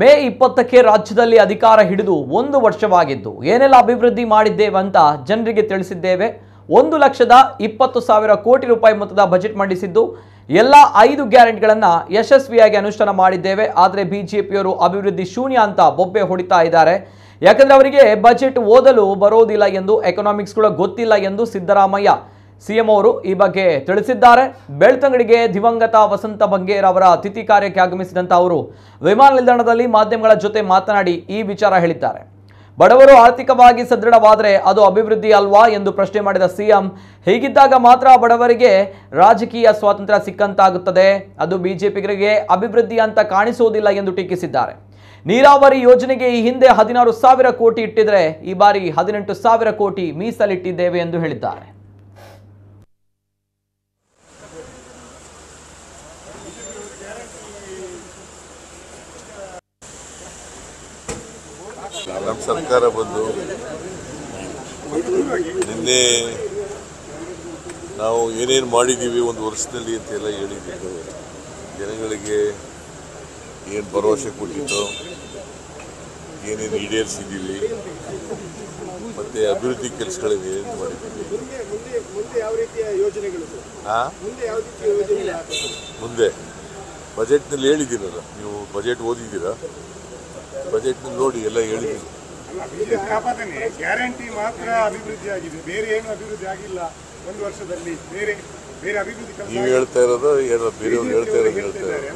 ಮೇ ಇಪ್ಪತ್ತಕ್ಕೆ ರಾಜ್ಯದಲ್ಲಿ ಅಧಿಕಾರ ಹಿಡಿದು ಒಂದು ವರ್ಷವಾಗಿದ್ದು, ಏನೆಲ್ಲ ಅಭಿವೃದ್ಧಿ ಮಾಡಿದ್ದೇವೆ ಅಂತ ಜನರಿಗೆ ತಿಳಿಸಿದ್ದೇವೆ. ಒಂದು ಲಕ್ಷದ ಇಪ್ಪತ್ತು ಸಾವಿರ ಕೋಟಿ ರೂಪಾಯಿ ಮೊತ್ತದ ಬಜೆಟ್ ಮಂಡಿಸಿದ್ದು, ಎಲ್ಲ ಐದು ಗ್ಯಾರಂಟಿಗಳನ್ನು ಯಶಸ್ವಿಯಾಗಿ ಅನುಷ್ಠಾನ ಮಾಡಿದ್ದೇವೆ. ಆದರೆ ಬಿ ಜೆ ಪಿಯವರು ಅಭಿವೃದ್ಧಿ ಶೂನ್ಯ ಅಂತ ಬೊಬ್ಬೆ ಹೊಡಿತಾ ಇದ್ದಾರೆ. ಯಾಕಂದರೆ ಅವರಿಗೆ ಬಜೆಟ್ ಓದಲು ಬರೋದಿಲ್ಲ ಎಂದು ಎಕನಾಮಿಕ್ಸ್ ಕೂಡ ಗೊತ್ತಿಲ್ಲ ಎಂದು ಸಿದ್ದರಾಮಯ್ಯ ಸಿಎಂ ಅವರು ಈ ಬಗ್ಗೆ ತಿಳಿಸಿದ್ದಾರೆ. ಬೆಳ್ತಂಗಡಿಗೆ ದಿವಂಗತ ವಸಂತ ಬಂಗೇರ್ ಅವರ ಅತಿಥಿ ಕಾರ್ಯಕ್ಕೆ ಆಗಮಿಸಿದಂತ ಅವರು ವಿಮಾನ ನಿಲ್ದಾಣದಲ್ಲಿ ಮಾಧ್ಯಮಗಳ ಜೊತೆ ಮಾತನಾಡಿ ಈ ವಿಚಾರ ಹೇಳಿದ್ದಾರೆ. ಬಡವರು ಆರ್ಥಿಕವಾಗಿ ಸದೃಢವಾದರೆ ಅದು ಅಭಿವೃದ್ಧಿ ಅಲ್ವಾ ಎಂದು ಪ್ರಶ್ನೆ ಮಾಡಿದ ಸಿಎಂ, ಹೀಗಿದ್ದಾಗ ಮಾತ್ರ ಬಡವರಿಗೆ ರಾಜಕೀಯ ಸ್ವಾತಂತ್ರ್ಯ ಸಿಕ್ಕಂತಾಗುತ್ತದೆ. ಅದು ಬಿಜೆಪಿಗರಿಗೆ ಅಭಿವೃದ್ಧಿ ಅಂತ ಕಾಣಿಸುವುದಿಲ್ಲ ಎಂದು ಟೀಕಿಸಿದ್ದಾರೆ. ನೀರಾವರಿ ಯೋಜನೆಗೆ ಈ ಹಿಂದೆ ಹದಿನಾರು ಸಾವಿರ ಕೋಟಿ ಇಟ್ಟಿದ್ರೆ ಈ ಬಾರಿ ಹದಿನೆಂಟು ಸಾವಿರ ಕೋಟಿ ಮೀಸಲಿಟ್ಟಿದ್ದೇವೆ ಎಂದು ಹೇಳಿದ್ದಾರೆ. ನಮ್ಮ ಸರ್ಕಾರ ಬಂದು ನಿನ್ನೆ ನಾವು ಏನೇನು ಮಾಡಿದ್ದೀವಿ ಒಂದು ವರ್ಷದಲ್ಲಿ ಅಂತೆಲ್ಲ ಹೇಳಿದ್ದು. ಜನಗಳಿಗೆ ಏನು ಭರವಸೆ ಕೊಟ್ಟಿದ್ದು, ಏನೇನು ಈಡೇರಿಸಿದ್ದೀವಿ, ಮತ್ತು ಅಭಿವೃದ್ಧಿ ಕೆಲಸಗಳಿಗೆ ಏನೇನು ಮಾಡಿದ್ದೀವಿ. ಮುಂದೆ ಬಜೆಟ್ನಲ್ಲಿ ಹೇಳಿದ್ದೀರಲ್ಲ ನೀವು ಬಜೆಟ್ ಓದಿದ್ದೀರಾ? ಬಜೆಟ್ನಲ್ಲಿ ನೋಡಿ ಎಲ್ಲ ಆಪಾದನೆ ಗ್ಯಾರಂಟಿ ಮಾತ್ರ ಅಭಿವೃದ್ಧಿ ಆಗಿದೆ. ಬೇರೆ ಏನು ಅಭಿವೃದ್ಧಿ ಆಗಿಲ್ಲ ಒಂದು ವರ್ಷದಲ್ಲಿ. ಬೇರೆ ಬೇರೆ ಅಭಿವೃದ್ಧಿ ನೀವು ಹೇಳ್ತಾ ಇರೋದು ಏನೋ ಬೇರೆಯವ್ರು ಹೇಳ್ತಾ ಇರೋದು ಹೇಳ್ತಾ ಇರೋದು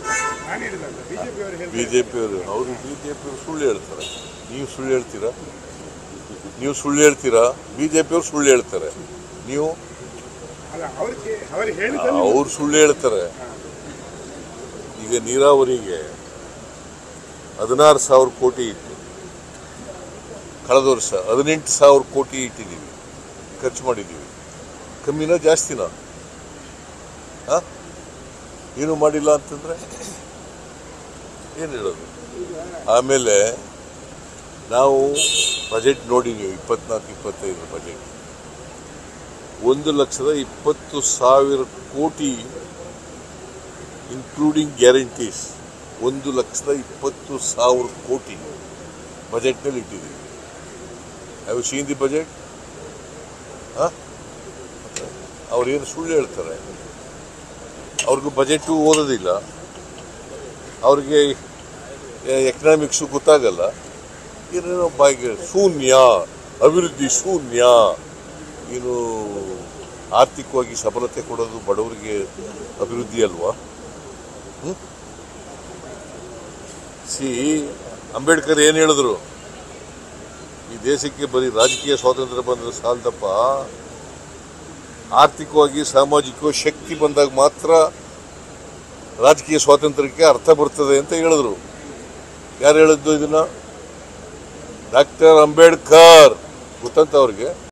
ನಾನು ಹೇಳಿದಲ್ಲ ಬಿಜೆಪಿ ಅವರು ಅವರು ಬಿಜೆಪಿಯವರು ಅವರು ಬಿಜೆಪಿಯವರು ಸುಳ್ಳು ಹೇಳ್ತಾರೆ. ನೀವು ಸುಳ್ಳು ಹೇಳ್ತೀರಾ? ನೀವು ಸುಳ್ಳು ಹೇಳ್ತೀರಾ? ಬಿಜೆಪಿಯವರು ಸುಳ್ಳು ಹೇಳ್ತಾರೆ. ನೀವು ಅಲ್ಲ ಅವ್ರಿಗೆ ಅವ್ರಿಗೆ ಹೇಳಿದ್ದನ್ನು ಅವ್ರು ಸುಳ್ಳು ಹೇಳ್ತಾರೆ. ಈಗ ನೀರಾವರಿಗೆ ಹದಿನಾರು ಸಾವಿರ ಕೋಟಿ ಇತ್ತು. ಕಳೆದ ವರ್ಷ ಹದಿನೆಂಟು ಸಾವಿರ ಕೋಟಿ ಇಟ್ಟಿದ್ದೀವಿ. ಖರ್ಚು ಮಾಡಿದ್ದೀವಿ. ಕಮ್ಮಿನ ಜಾಸ್ತಿನ? ಏನು ಮಾಡಿಲ್ಲ ಅಂತಂದ್ರೆ ಏನು ಹೇಳೋದು? ಆಮೇಲೆ ನಾವು ಬಜೆಟ್ ನೋಡಿದ್ದೀವಿ, ಇಪ್ಪತ್ನಾಲ್ಕು, ಇಪ್ಪತ್ತೈದು ಬಜೆಟ್ ಒಂದು ಲಕ್ಷದ ಇಪ್ಪತ್ತು ಸಾವಿರ ಕೋಟಿ ಇನ್ಕ್ಲೂಡಿಂಗ್ ಗ್ಯಾರಂಟೀಸ್ ಒಂದು ಲಕ್ಷದ ಇಪ್ಪತ್ತು ಸಾವಿರ ಕೋಟಿ ಬಜೆಟ್ನಲ್ಲಿ ಇಟ್ಟಿದ್ದೀವಿ. ಹ್ಯಾವ್ ಸೀನ್ ದಿ ಬಜೆಟ್ ಅವ್ರೇನು ಸುಳ್ಳು ಹೇಳ್ತಾರೆ? ಅವ್ರಿಗೂ ಬಜೆಟು ಓದೋದಿಲ್ಲ. ಅವ್ರಿಗೆ ಎಕನಾಮಿಕ್ಸು ಗೊತ್ತಾಗಲ್ಲ. ಏನೇನೋ ಬಾಯಿಗೆ ಶೂನ್ಯ, ಅಭಿವೃದ್ಧಿ ಶೂನ್ಯ. ಏನು ಆರ್ಥಿಕವಾಗಿ ಸಬಲತೆ ಕೊಡೋದು ಬಡವರಿಗೆ ಅಭಿವೃದ್ಧಿ ಅಲ್ವಾ? ಸಿ, ಅಂಬೇಡ್ಕರ್ ಏನು ಹೇಳಿದ್ರು? ಈ ದೇಶಕ್ಕೆ ಬರೀ ರಾಜಕೀಯ ಸ್ವಾತಂತ್ರ್ಯ ಬಂದ್ರೆ ಸಾಲದಪ್ಪ. ಆರ್ಥಿಕವಾಗಿ, ಸಾಮಾಜಿಕವಾಗಿ ಶಕ್ತಿ ಬಂದಾಗ ಮಾತ್ರ ರಾಜಕೀಯ ಸ್ವಾತಂತ್ರ್ಯಕ್ಕೆ ಅರ್ಥ ಬರ್ತದೆ ಅಂತ ಹೇಳಿದ್ರು. ಯಾರು ಹೇಳಿದ್ದು ಇದನ್ನ? ಡಾಕ್ಟರ್ ಅಂಬೇಡ್ಕರ್. ಗೊತ್ತಂತ ಅವ್ರಿಗೆ?